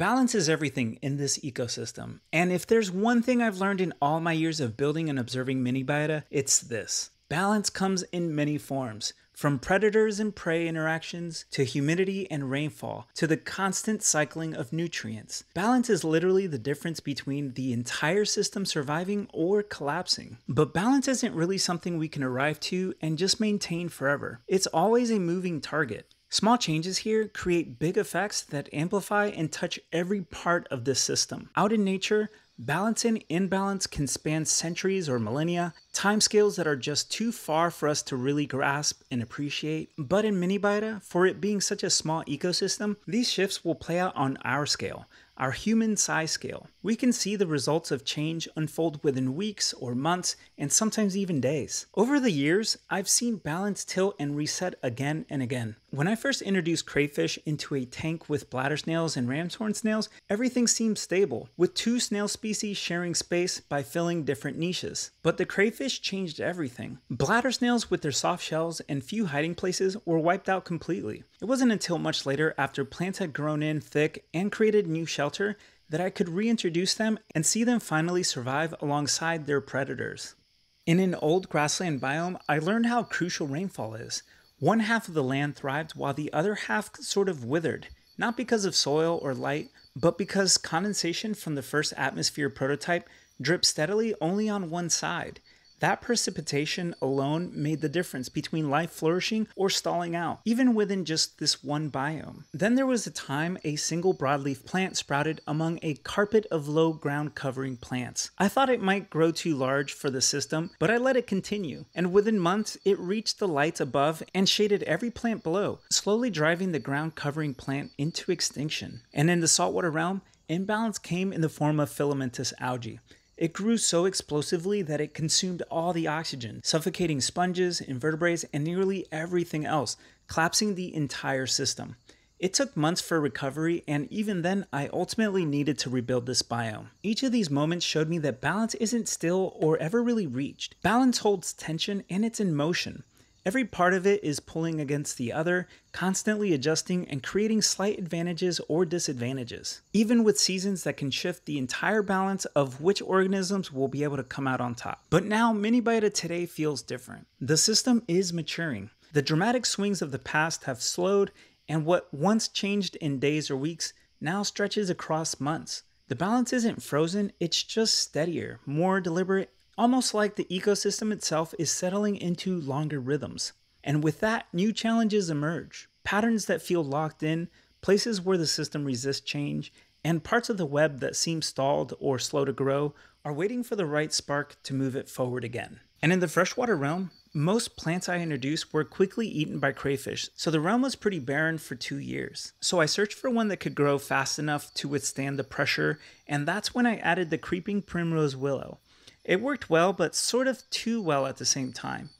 Balance is everything in this ecosystem. And if there's one thing I've learned in all my years of building and observing miniBIOTA, it's this. Balance comes in many forms, from predators and prey interactions to humidity and rainfall to the constant cycling of nutrients. Balance is literally the difference between the entire system surviving or collapsing. But balance isn't really something we can arrive to and just maintain forever. It's always a moving target. Small changes here create big effects that amplify and touch every part of this system. Out in nature, balance and imbalance can span centuries or millennia, timescales that are just too far for us to really grasp and appreciate. But in miniBIOTA, for it being such a small ecosystem, these shifts will play out on our scale, our human size scale. We can see the results of change unfold within weeks or months and sometimes even days. Over the years, I've seen balance tilt and reset again and again. When I first introduced crayfish into a tank with bladder snails and ram's horn snails, everything seemed stable, with two snail species sharing space by filling different niches. But the crayfish changed everything. Bladder snails with their soft shells and few hiding places were wiped out completely. It wasn't until much later after plants had grown in thick and created new shelter that I could reintroduce them and see them finally survive alongside their predators. In an old grassland biome, I learned how crucial rainfall is. One half of the land thrived while the other half sort of withered, not because of soil or light, but because condensation from the first atmosphere prototype dripped steadily only on one side. That precipitation alone made the difference between life flourishing or stalling out, even within just this one biome. Then there was a time a single broadleaf plant sprouted among a carpet of low ground covering plants. I thought it might grow too large for the system, but I let it continue, and within months it reached the lights above and shaded every plant below, slowly driving the ground covering plant into extinction. And in the saltwater realm, imbalance came in the form of filamentous algae. It grew so explosively that it consumed all the oxygen, suffocating sponges, invertebrates, and nearly everything else, collapsing the entire system. It took months for recovery, and even then, I ultimately needed to rebuild this biome. Each of these moments showed me that balance isn't still or ever really reached. Balance holds tension and it's in motion. Every part of it is pulling against the other, constantly adjusting and creating slight advantages or disadvantages, even with seasons that can shift the entire balance of which organisms will be able to come out on top. But now, miniBIOTA today feels different. The system is maturing. The dramatic swings of the past have slowed, and what once changed in days or weeks now stretches across months. The balance isn't frozen, it's just steadier, more deliberate, almost like the ecosystem itself is settling into longer rhythms. And with that, new challenges emerge patterns that feel locked in, places where the system resists change, and parts of the web that seem stalled or slow to grow are waiting for the right spark to move it forward again. And in the freshwater realm, most plants I introduced were quickly eaten by crayfish, so the realm was pretty barren for two years. So I searched for one that could grow fast enough to withstand the pressure, and that's when I added the creeping primrose willow. It worked well, but sort of too well at the same time.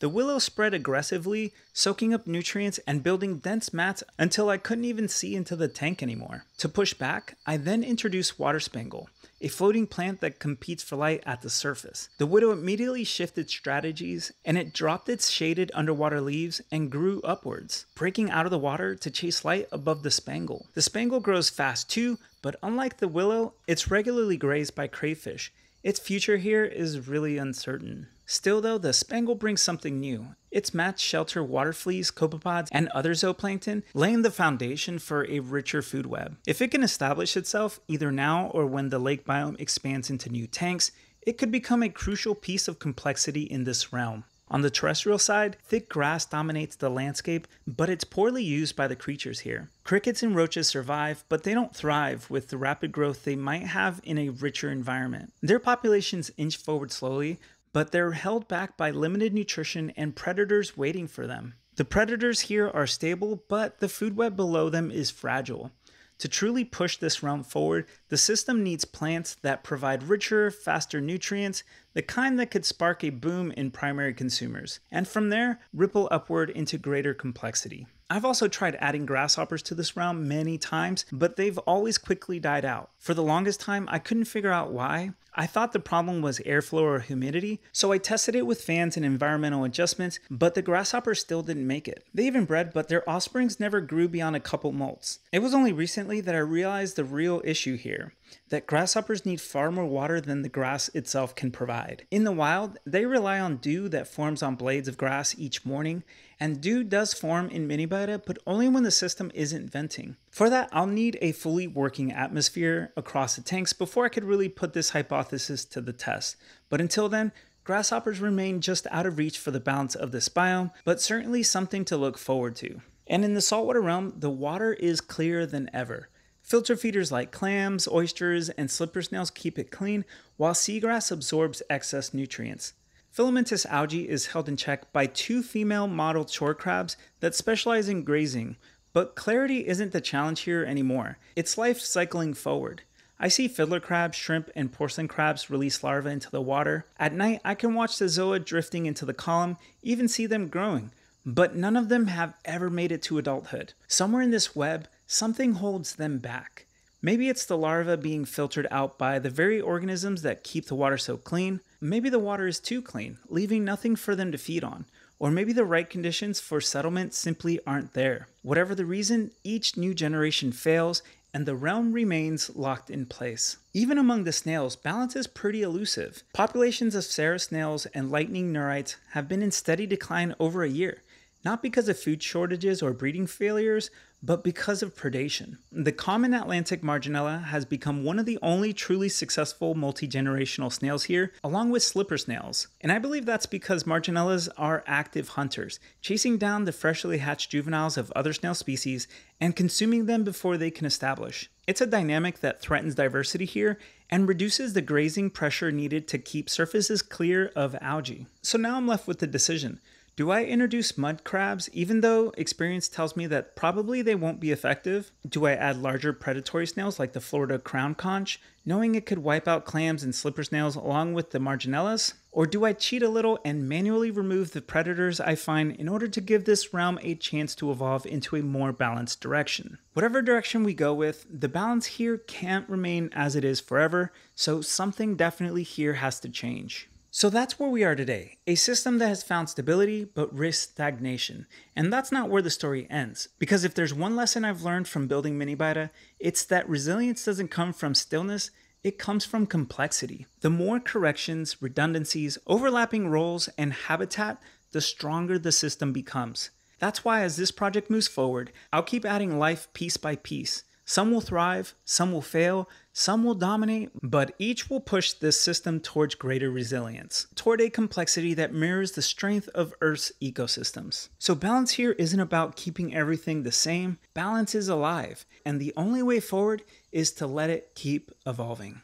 The willow spread aggressively, soaking up nutrients and building dense mats until I couldn't even see into the tank anymore. To push back, I then introduced water spangle, a floating plant that competes for light at the surface. The willow immediately shifted strategies and it dropped its shaded underwater leaves and grew upwards, breaking out of the water to chase light above the spangle. The spangle grows fast too, but unlike the willow, it's regularly grazed by crayfish its future here is really uncertain. Still, though, the spangle brings something new. Its mats shelter water fleas, copepods, and other zooplankton, laying the foundation for a richer food web. If it can establish itself, either now or when the lake biome expands into new tanks, it could become a crucial piece of complexity in this realm. On the terrestrial side, thick grass dominates the landscape, but it's poorly used by the creatures here. Crickets and roaches survive, but they don't thrive with the rapid growth they might have in a richer environment. Their populations inch forward slowly, but they're held back by limited nutrition and predators waiting for them. The predators here are stable, but the food web below them is fragile. To truly push this realm forward, the system needs plants that provide richer, faster nutrients, the kind that could spark a boom in primary consumers, and from there, ripple upward into greater complexity. I've also tried adding grasshoppers to this realm many times, but they've always quickly died out. For the longest time, I couldn't figure out why. I thought the problem was airflow or humidity, so I tested it with fans and environmental adjustments, but the grasshoppers still didn't make it. They even bred, but their offsprings never grew beyond a couple molts. It was only recently that I realized the real issue here that grasshoppers need far more water than the grass itself can provide. In the wild, they rely on dew that forms on blades of grass each morning, and dew does form in miniBIOTA, but only when the system isn't venting. For that, I'll need a fully working atmosphere across the tanks before I could really put this hypothesis to the test. But until then, grasshoppers remain just out of reach for the balance of this biome, but certainly something to look forward to. And in the saltwater realm, the water is clearer than ever. Filter feeders like clams, oysters, and slipper snails keep it clean, while seagrass absorbs excess nutrients. Filamentous algae is held in check by two female mottled shore crabs that specialize in grazing, but clarity isn't the challenge here anymore. It's life cycling forward. I see fiddler crabs, shrimp, and porcelain crabs release larvae into the water. At night, I can watch the zoea drifting into the column, even see them growing, but none of them have ever made it to adulthood. Somewhere in this web, something holds them back. Maybe it's the larva being filtered out by the very organisms that keep the water so clean. Maybe the water is too clean, leaving nothing for them to feed on. Or maybe the right conditions for settlement simply aren't there. Whatever the reason, each new generation fails and the realm remains locked in place. Even among the snails, balance is pretty elusive. Populations of Cerith snails and lightning nerites have been in steady decline over a year, not because of food shortages or breeding failures, but because of predation. The common Atlantic marginella has become one of the only truly successful multi generational snails here, along with slipper snails. And I believe that's because marginellas are active hunters, chasing down the freshly hatched juveniles of other snail species and consuming them before they can establish. It's a dynamic that threatens diversity here and reduces the grazing pressure needed to keep surfaces clear of algae. So now I'm left with the decision. Do I introduce mud crabs even though experience tells me that probably they won't be effective? Do I add larger predatory snails like the Florida crown conch, knowing it could wipe out clams and slipper snails along with the marginellas? Or do I cheat a little and manually remove the predators I find in order to give this realm a chance to evolve into a more balanced direction? Whatever direction we go with, the balance here can't remain as it is forever, so something definitely here has to change. So that's where we are today a system that has found stability but risks stagnation. And that's not where the story ends. Because if there's one lesson I've learned from building miniBIOTA, it's that resilience doesn't come from stillness, it comes from complexity. The more corrections, redundancies, overlapping roles, and habitat, the stronger the system becomes. That's why, as this project moves forward, I'll keep adding life piece by piece. Some will thrive, some will fail, some will dominate, but each will push this system towards greater resilience, toward a complexity that mirrors the strength of Earth's ecosystems. So, balance here isn't about keeping everything the same, balance is alive, and the only way forward is to let it keep evolving.